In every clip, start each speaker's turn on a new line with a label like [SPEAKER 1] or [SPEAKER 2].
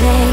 [SPEAKER 1] say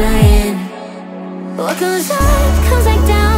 [SPEAKER 1] crying. What goes up comes back down